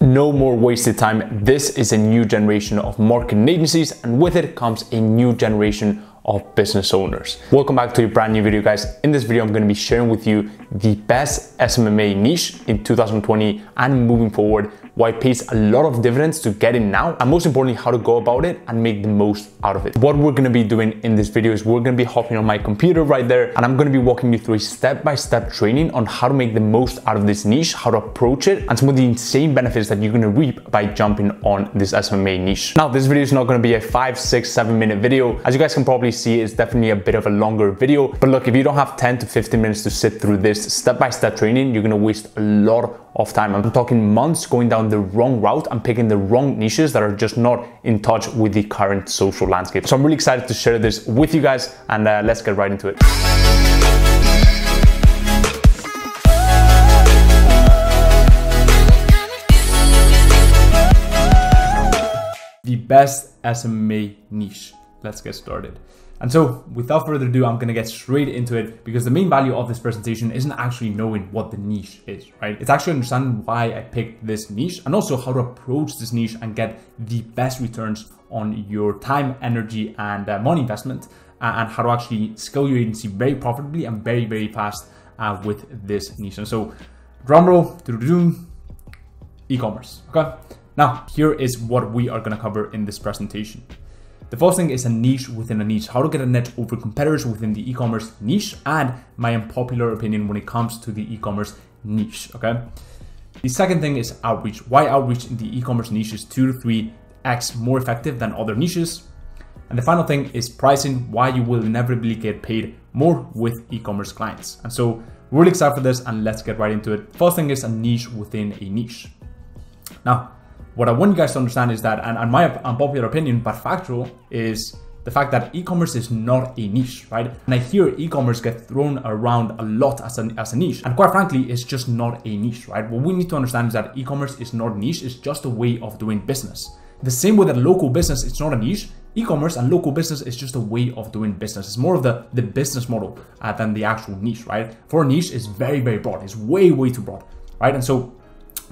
No more wasted time. This is a new generation of marketing agencies, and with it comes a new generation of business owners. Welcome back to a brand new video guys. In this video, I'm gonna be sharing with you the best SMMA niche in 2020 and moving forward why it pays a lot of dividends to get in now, and most importantly, how to go about it and make the most out of it. What we're gonna be doing in this video is we're gonna be hopping on my computer right there, and I'm gonna be walking you through a step-by-step training on how to make the most out of this niche, how to approach it, and some of the insane benefits that you're gonna reap by jumping on this SMMA niche. Now, this video is not gonna be a five, six, seven minute video. As you guys can probably see, it's definitely a bit of a longer video. But look, if you don't have 10 to 15 minutes to sit through this step-by-step training, you're gonna waste a lot of time. I'm talking months going down the wrong route and picking the wrong niches that are just not in touch with the current social landscape. So I'm really excited to share this with you guys and uh, let's get right into it. The best SMMA niche. Let's get started. And so without further ado, I'm gonna get straight into it because the main value of this presentation isn't actually knowing what the niche is, right? It's actually understanding why I picked this niche and also how to approach this niche and get the best returns on your time, energy, and uh, money investment and how to actually scale your agency very profitably and very, very fast uh, with this niche. And so drumroll, e-commerce, okay? Now, here is what we are gonna cover in this presentation. The first thing is a niche within a niche, how to get a net over competitors within the e-commerce niche and my unpopular opinion when it comes to the e-commerce niche, okay? The second thing is outreach. Why outreach in the e-commerce niche is two to three X more effective than other niches. And the final thing is pricing, why you will inevitably get paid more with e-commerce clients. And so really excited for this and let's get right into it. First thing is a niche within a niche. Now, what I want you guys to understand is that, and, and my unpopular opinion, but factual, is the fact that e-commerce is not a niche, right? And I hear e-commerce get thrown around a lot as a, as a niche. And quite frankly, it's just not a niche, right? What we need to understand is that e-commerce is not niche, it's just a way of doing business. The same way that local business is not a niche, e-commerce and local business is just a way of doing business. It's more of the, the business model uh, than the actual niche, right? For a niche, it's very, very broad. It's way, way too broad, right? And so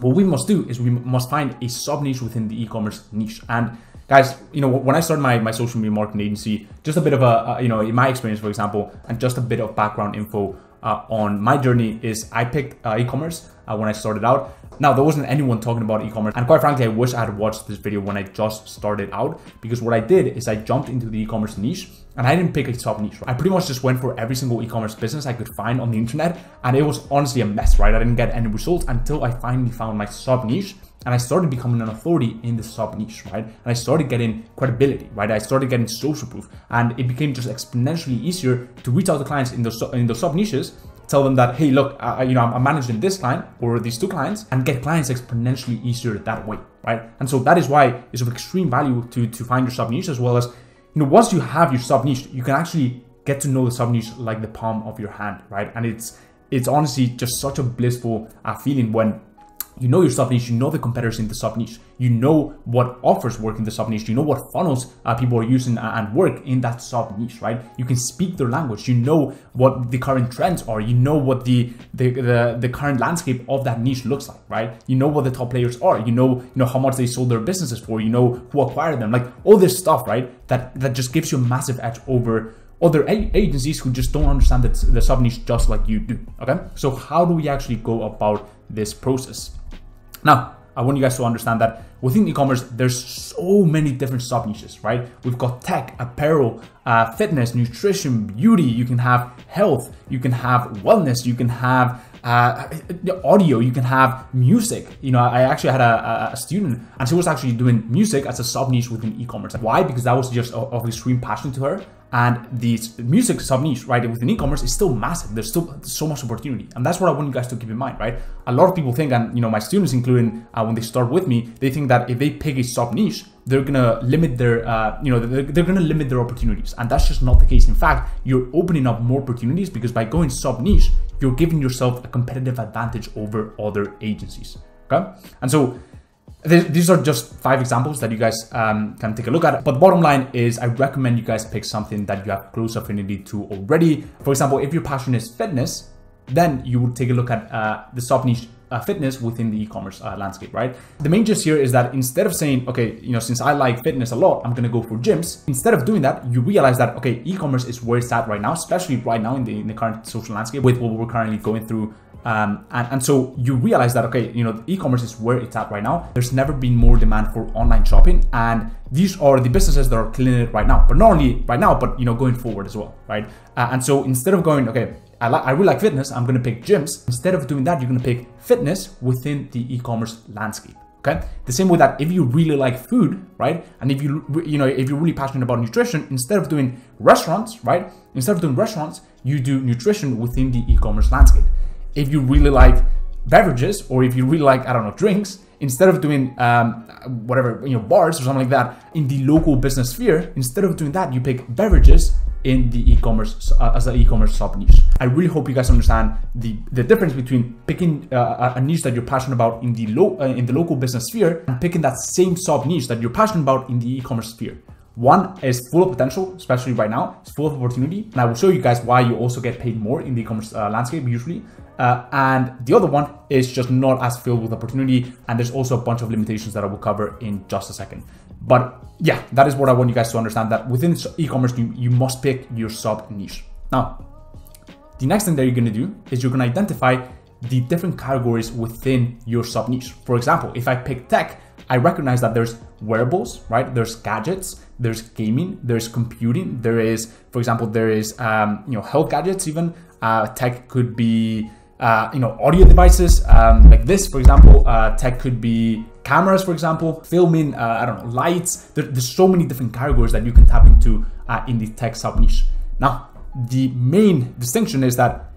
what we must do is we must find a sub niche within the e-commerce niche. And guys, you know, when I started my, my social media marketing agency, just a bit of a, you know, in my experience, for example, and just a bit of background info uh, on my journey is I picked uh, e-commerce uh, when I started out. Now, there wasn't anyone talking about e-commerce. And quite frankly, I wish I had watched this video when I just started out because what I did is I jumped into the e-commerce niche and I didn't pick a top niche. I pretty much just went for every single e-commerce business I could find on the internet. And it was honestly a mess, right? I didn't get any results until I finally found my sub niche and I started becoming an authority in the sub niche, right? And I started getting credibility, right? I started getting social proof, and it became just exponentially easier to reach out to clients in those in those sub niches tell them that, hey, look, uh, you know, I'm managing this client or these two clients and get clients exponentially easier that way, right? And so that is why it's of extreme value to, to find your sub niche as well as, you know, once you have your sub niche, you can actually get to know the sub niche like the palm of your hand, right? And it's, it's honestly just such a blissful uh, feeling when you know your sub niche, you know the competitors in the sub niche, you know what offers work in the sub niche, you know what funnels uh, people are using and work in that sub niche, right? You can speak their language, you know what the current trends are, you know what the, the the, the current landscape of that niche looks like, right? You know what the top players are, you know you know how much they sold their businesses for, you know who acquired them, like all this stuff, right? That that just gives you a massive edge over other agencies who just don't understand the, the sub niche just like you do. Okay, so how do we actually go about this process? Now, I want you guys to understand that within e-commerce, there's so many different sub niches, right? We've got tech, apparel, uh, fitness, nutrition, beauty. You can have health. You can have wellness. You can have uh, audio. You can have music. You know, I actually had a, a, student, and she was actually doing music as a sub niche within e-commerce. Why? Because that was just of, of extreme passion to her and the music sub niche, right, within e-commerce is still massive. There's still so much opportunity, and that's what I want you guys to keep in mind, right? A lot of people think, and you know, my students, including uh, when they start with me, they think that if they pick a sub niche, they're gonna limit their, uh, you know, they're, they're gonna limit their opportunities, and that's just not the case. In fact, you're opening up more opportunities because by going sub niche, you're giving yourself a competitive advantage over other agencies. Okay, and so these are just five examples that you guys um, can take a look at. But bottom line is I recommend you guys pick something that you have close affinity to already. For example, if your passion is fitness, then you would take a look at uh, the sub niche uh, fitness within the e-commerce uh, landscape, right? The main gist here is that instead of saying, okay, you know, since I like fitness a lot, I'm gonna go for gyms. Instead of doing that, you realize that okay, e-commerce is where it's at right now, especially right now in the in the current social landscape with what we're currently going through um, and, and so you realize that, okay, you know, e-commerce is where it's at right now. There's never been more demand for online shopping. And these are the businesses that are killing it right now, but not only right now, but, you know, going forward as well, right? Uh, and so instead of going, okay, I, I really like fitness, I'm to pick gyms. Instead of doing that, you're to pick fitness within the e-commerce landscape. Okay. The same way that if you really like food, right, and if you you know if you're really passionate about nutrition, instead of doing restaurants, right, instead of doing restaurants, you do nutrition within the e-commerce landscape if you really like beverages or if you really like I don't know drinks, instead of doing um, whatever you know bars or something like that in the local business sphere, instead of doing that, you pick beverages in the e-commerce uh, as an e-commerce sub niche. I really hope you guys understand the the difference between picking uh, a niche that you're passionate about in the low uh, in the local business sphere and picking that same sub niche that you're passionate about in the e-commerce sphere. One is full of potential, especially right now. It's full of opportunity, and I will show you guys why you also get paid more in the e-commerce uh, landscape usually. Uh, and the other one is just not as filled with opportunity, and there's also a bunch of limitations that I will cover in just a second. But yeah, that is what I want you guys to understand. That within e-commerce, you, you must pick your sub niche. Now, the next thing that you're gonna do is you're gonna identify the different categories within your sub niche. For example, if I pick tech, I recognize that there's wearables, right? There's gadgets, there's gaming, there's computing, there is, for example, there is um, you know health gadgets. Even uh, tech could be uh, you know audio devices um, like this, for example. Uh, tech could be cameras, for example, filming. Uh, I don't know lights. There, there's so many different categories that you can tap into uh, in the tech sub niche. Now, the main distinction is that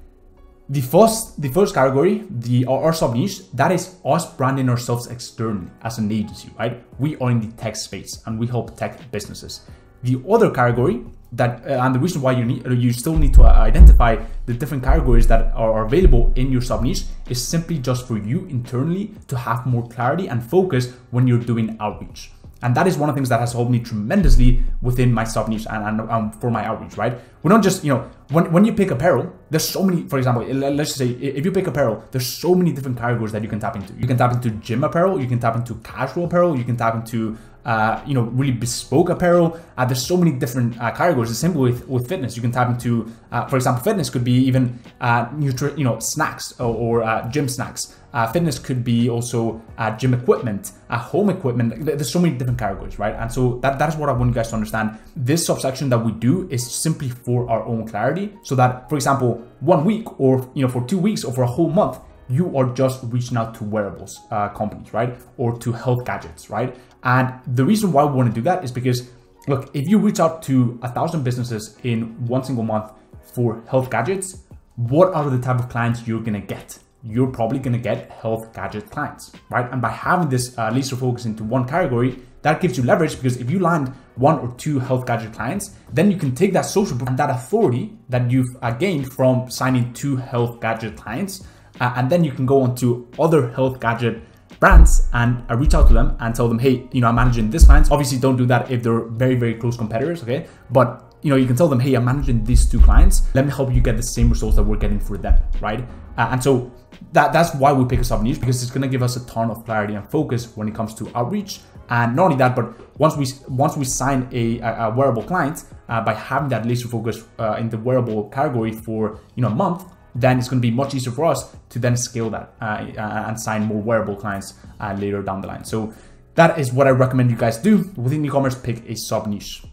the first, the first category, the our sub niche, that is us branding ourselves externally as an agency, right? We are in the tech space and we help tech businesses. The other category that, uh, and the reason why you need, you still need to identify the different categories that are available in your sub niche is simply just for you internally to have more clarity and focus when you're doing outreach. And that is one of the things that has helped me tremendously within my sub niche and, and um, for my outreach, right? We don't just, you know, when, when you pick apparel, there's so many, for example, let's just say if you pick apparel, there's so many different categories that you can tap into. You can tap into gym apparel, you can tap into casual apparel, you can tap into uh, you know, really bespoke apparel. Uh, there's so many different uh, categories. The same with with fitness. You can tap into, uh, for example, fitness could be even uh, nutri- you know, snacks or, or gym snacks. fitness could be also gym equipment, home equipment. There's so many different categories, right? And so that, that is what I want you guys to understand. This subsection that we do is simply for our own clarity, so that, for example, one week or you know, for two weeks or for a whole month, you are just reaching out to wearables uh, companies, right? Or to health gadgets, right? And the reason why we want to do that is because, look, if you reach out to a thousand businesses in one single month for health gadgets, what are the type of clients you're gonna get? You're probably gonna get health gadget clients, right? And by having this uh, laser focus into one category, that gives you leverage because if you land one or two health gadget clients, then you can take that social proof and that authority that you've uh, gained from signing two health gadget clients, uh, and then you can go on to other health gadget brands and I reach out to them and tell them, hey, you know, I'm managing this clients. Obviously, don't do that if they're very, very close competitors, okay? But you know, you can tell them, hey, I'm managing these two clients. Let me help you get the same results that we're getting for them, right? Uh, and so that that's why we pick a sub niche because it's gonna give us a ton of clarity and focus when it comes to outreach. And not only that, but once we once we sign a, a wearable client uh, by having that laser focus uh, in the wearable category for you know a month, then it's going to be much easier for us to then scale that uh, uh, and sign more wearable clients uh, later down the line. So that is what I recommend you guys do within e-commerce. Pick a sub niche.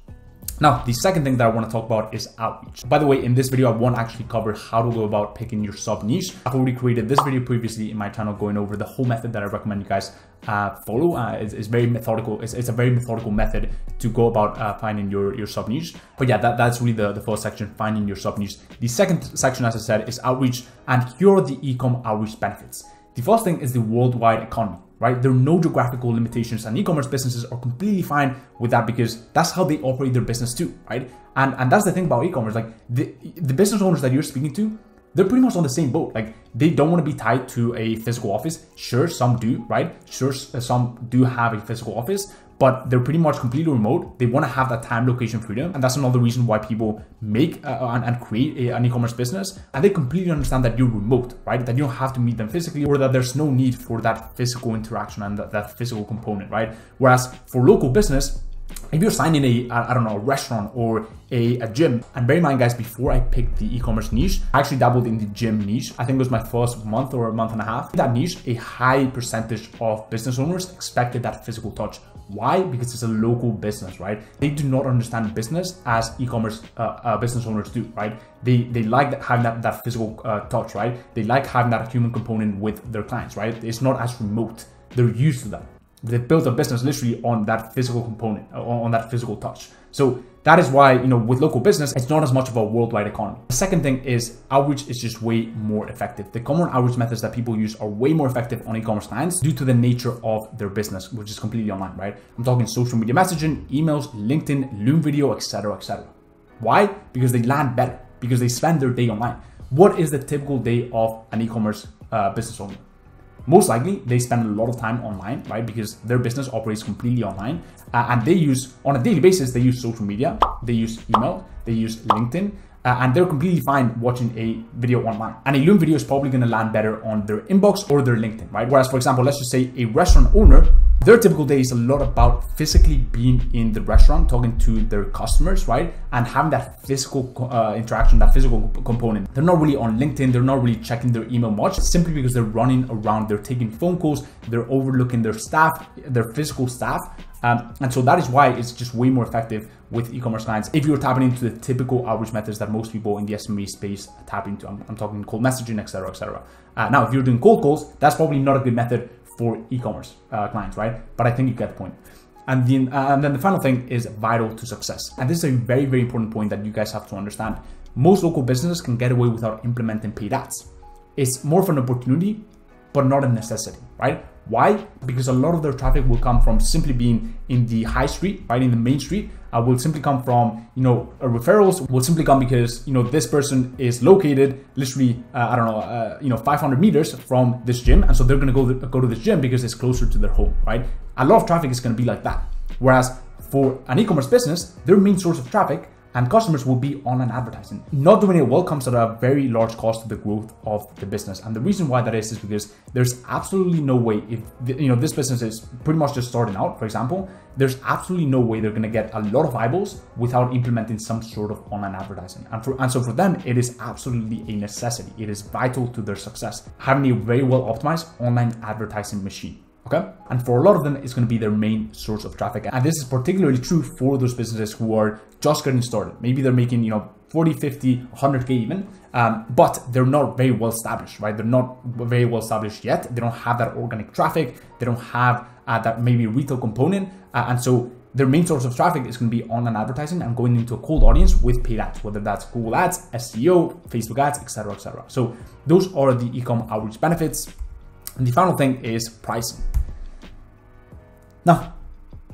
Now, the second thing that I want to talk about is outreach. By the way, in this video, I won't actually cover how to go about picking your sub niche. I've already created this video previously in my channel going over the whole method that I recommend you guys uh, follow. Uh, it's, it's, very methodical. It's, it's, a very methodical method to go about uh, finding your, your sub niche. But yeah, that, that's really the, the first section, finding your sub niche. The second section, as I said, is outreach. And here are the ecom outreach benefits. The first thing is the worldwide economy right? There are no geographical limitations, and e-commerce businesses are completely fine with that because that's how they operate their business too, right? And and that's the thing about e-commerce, like the the business owners that you're speaking to, they're pretty much on the same boat. Like they don't want to be tied to a physical office. Sure, some do, right? Sure, some do have a physical office, but they're pretty much completely remote. They want to have that time location freedom. And that's another reason why people make uh, and, and, create a, an e-commerce business. And they completely understand that you're remote, right? That you don't have to meet them physically or that there's no need for that physical interaction and that, that physical component, right? Whereas for local business, if you're signing a, I don't know, a restaurant or a, a gym, and bear in mind, guys, before I picked the e-commerce niche, I actually dabbled in the gym niche. I think it was my first month or a month and a half. In that niche, a high percentage of business owners expected that physical touch. Why? Because it's a local business, right? They do not understand business as e-commerce uh, uh, business owners do, right? They they like having that, that physical uh, touch, right? They like having that human component with their clients, right? It's not as remote. They're used to that they built a business literally on that physical component, uh, on that physical touch. So that is why, you know, with local business, it's not as much of a worldwide economy. The second thing is outreach is just way more effective. The common outreach methods that people use are way more effective on e-commerce clients due to the nature of their business, which is completely online, right? I'm talking social media messaging, emails, LinkedIn, Loom video, etc., etc. Why? Because they land better, because they spend their day online. What is the typical day of an e-commerce uh, business owner? Most likely they spend a lot of time online, right? Because their business operates completely online uh, and they use, on a daily basis, they use social media, they use email, they use LinkedIn, uh, and they're completely fine watching a video online. And a Loom video is probably gonna land better on their inbox or their LinkedIn, right? Whereas, for example, let's just say a restaurant owner their typical day is a lot about physically being in the restaurant, talking to their customers, right? And having that physical uh, interaction, that physical component. They're not really on LinkedIn, they're not really checking their email much, simply because they're running around, they're taking phone calls, they're overlooking their staff, their physical staff. Um, and so that is why it's just way more effective with e-commerce clients if you're tapping into the typical outreach methods that most people in the SMMA space tap into. I'm, I'm talking cold messaging, etc., etc. Uh, now, if you're doing cold calls, that's probably not a good method for e-commerce uh, clients, right? But I think you get the point. And uh, and then the final thing is vital to success. And this is a very, very important point that you guys have to understand. Most local businesses can get away without implementing paid ads. It's more of an opportunity, but not a necessity, right? Why? Because a lot of their traffic will come from simply being in the high street, right, in the main street, uh, will simply come from, you know, uh, referrals will simply come because, you know, this person is located literally, uh, I don't know, uh, you know, 500 meters from this gym. And so they're to go, to, go to this gym because it's closer to their home, right? A lot of traffic is to be like that. Whereas for an e-commerce business, their main source of traffic and customers will be online advertising. Not doing it well comes at a very large cost to the growth of the business. And the reason why that is is because there's absolutely no way if you know this business is pretty much just starting out, for example, there's absolutely no way they're going to get a lot of eyeballs without implementing some sort of online advertising. And for and so for them, it is absolutely a necessity. It is vital to their success having a very well optimized online advertising machine. Okay. And for a lot of them, it's going to be their main source of traffic. And this is particularly true for those businesses who are just getting started. Maybe they're making, you know, 40, 50, 100K even, um, but they're not very well established, right? They're not very well established yet. They don't have that organic traffic. They don't have uh, that maybe retail component. Uh, and so their main source of traffic is going to be online advertising and going into a cold audience with paid ads, whether that's Google ads, SEO, Facebook ads, etc., etc. So those are the ecom outreach benefits. And the final thing is pricing. Now,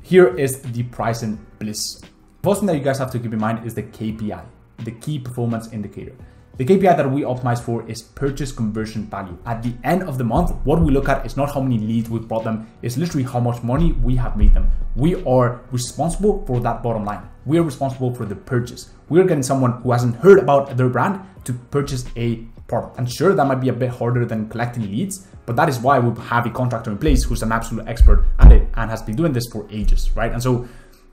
here is the pricing bliss. First thing that you guys have to keep in mind is the KPI, the key performance indicator. The KPI that we optimize for is purchase conversion value. At the end of the month, what we look at is not how many leads we've brought them, it's literally how much money we have made them. We are responsible for that bottom line. We are responsible for the purchase. We are getting someone who hasn't heard about their brand to purchase a product. And sure, that might be a bit harder than collecting leads, but that is why we have a contractor in place who's an absolute expert at it and has been doing this for ages, right? And so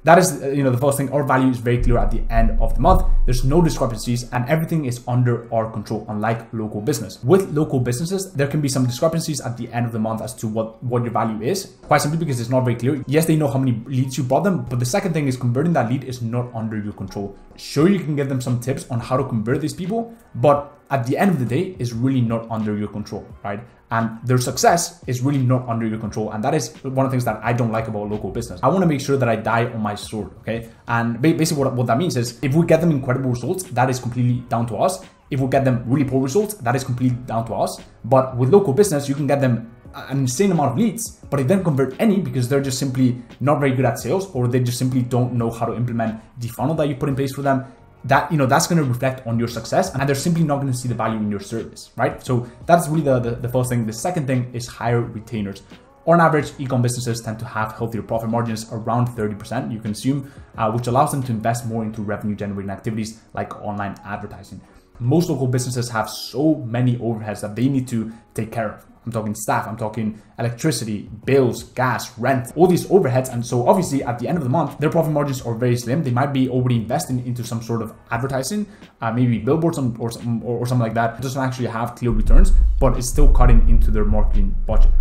that is uh, you know the first thing. Our value is very clear at the end of the month. There's no discrepancies and everything is under our control unlike local business. With local businesses there can be some discrepancies at the end of the month as to what what your value is quite simply because it's not very clear. Yes they know how many leads you brought them but the second thing is converting that lead is not under your control. Sure you can give them some tips on how to convert these people but at the end of the day is really not under your control right and their success is really not under your control. And that is one of the things that I don't like about local business. I want to make sure that I die on my sword, okay? And basically, what, what that means is if we get them incredible results, that is completely down to us. If we get them really poor results, that is completely down to us. But with local business, you can get them an insane amount of leads, but they don't convert any because they're just simply not very good at sales or they just simply don't know how to implement the funnel that you put in place for them that you know that's going to reflect on your success and they're simply not going to see the value in your service right so that's really the, the, the first thing the second thing is higher retainers On average, ecom businesses tend to have healthier profit margins around 30%, you can assume, uh, which allows them to invest more into revenue generating activities like online advertising. Most local businesses have so many overheads that they need to take care of. I'm talking staff, I'm talking electricity, bills, gas, rent, all these overheads. And so obviously at the end of the month, their profit margins are very slim. They might be already investing into some sort of advertising, uh, maybe billboards or, or, or something like that. It doesn't actually have clear returns, but it's still cutting into their marketing budget.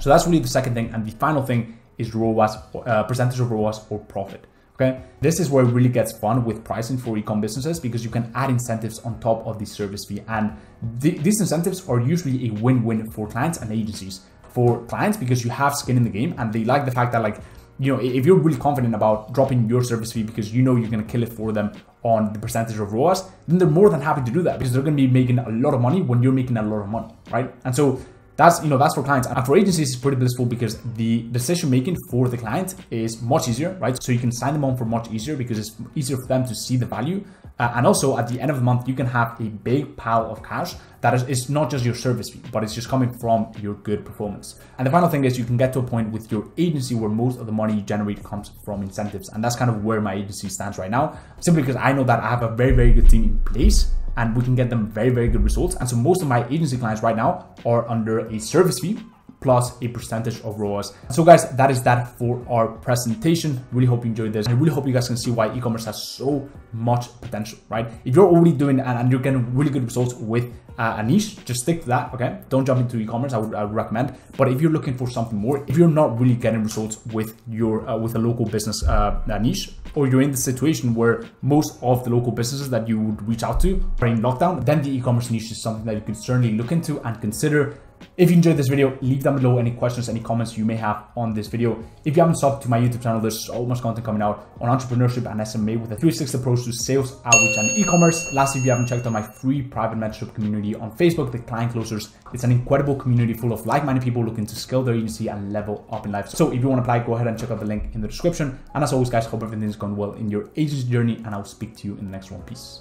So that's really the second thing. And the final thing is ROAS, uh, percentage of ROAS or profit. Okay, this is where it really gets fun with pricing for ecom businesses because you can add incentives on top of the service fee, and th- these incentives are usually a win-win for clients and agencies. For clients, because you have skin in the game, and they like the fact that like you know if you're really confident about dropping your service fee because you know you're going to kill it for them on the percentage of ROAS, then they're more than happy to do that because they're going to be making a lot of money when you're making a lot of money, right? And so that's you know that's for clients. And for agencies it's pretty blissful because the decision making for the client is much easier right? So you can sign them on for much easier because it's easier for them to see the value. Uh, and also at the end of the month you can have a big pile of cash that is it's not just your service fee but it's just coming from your good performance. And the final thing is you can get to a point with your agency where most of the money you generate comes from incentives. And that's kind of where my agency stands right now simply because i know that i have a very very good team in place and we can get them very, very good results. And so most of my agency clients right now are under a service fee plus a percentage of ROAS. So guys, that is that for our presentation. Really hope you enjoyed this. I really hope you guys can see why e-commerce has so much potential, right? If you're already doing and, you're getting really good results with uh, a niche, just stick to that, okay? Don't jump into e-commerce, I would, I would, recommend. But if you're looking for something more, if you're not really getting results with your uh, with a local business uh, niche, or you're in the situation where most of the local businesses that you would reach out to are in lockdown, then the e-commerce niche is something that you can certainly look into and consider if you enjoyed this video, leave down below any questions, any comments you may have on this video. If you haven't subbed to my YouTube channel, there's so much content coming out on entrepreneurship and SMMA with a 360 approach to sales, outreach, and e-commerce. Lastly, if you haven't checked out my free private mentorship community on Facebook, the Client Closers, it's an incredible community full of like-minded people looking to scale their agency and level up in life. So if you want to apply, go ahead and check out the link in the description. And as always, guys, hope everything's gone well in your agency journey, and I'll speak to you in the next one. Peace.